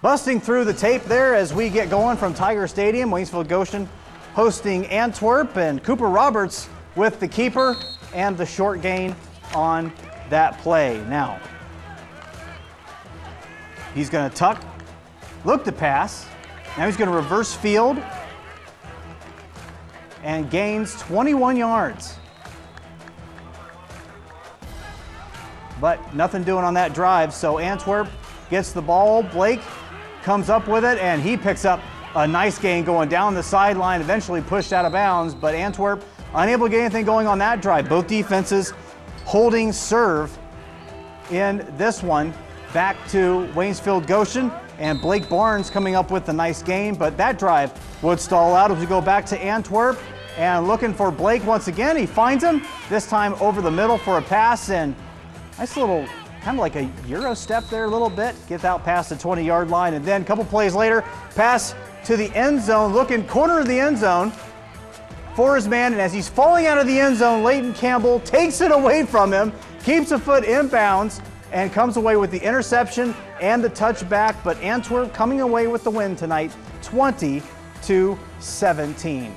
Busting through the tape there as we get going from Tiger Stadium, Waynesfield Goshen hosting Antwerp and Cooper Roberts with the keeper and the short gain on that play. Now, he's going to tuck, look to pass. Now he's going to reverse field and gains 21 yards. But nothing doing on that drive, so Antwerp gets the ball. Blake comes up with it, and he picks up a nice gain going down the sideline, eventually pushed out of bounds, but Antwerp unable to get anything going on that drive. Both defenses holding serve in this one back to Waynesfield Goshen, and Blake Barnes coming up with a nice gain, but that drive would stall out as we go back to Antwerp and looking for Blake once again. He finds him, this time over the middle for a pass, and nice little kind of like a Euro step there a little bit, gets out past the 20 yard line, and then a couple plays later, pass to the end zone, looking corner of the end zone for his man, and as he's falling out of the end zone, Leighton Campbell takes it away from him, keeps a foot inbounds, and comes away with the interception and the touchback, but Antwerp coming away with the win tonight, 20 to 17.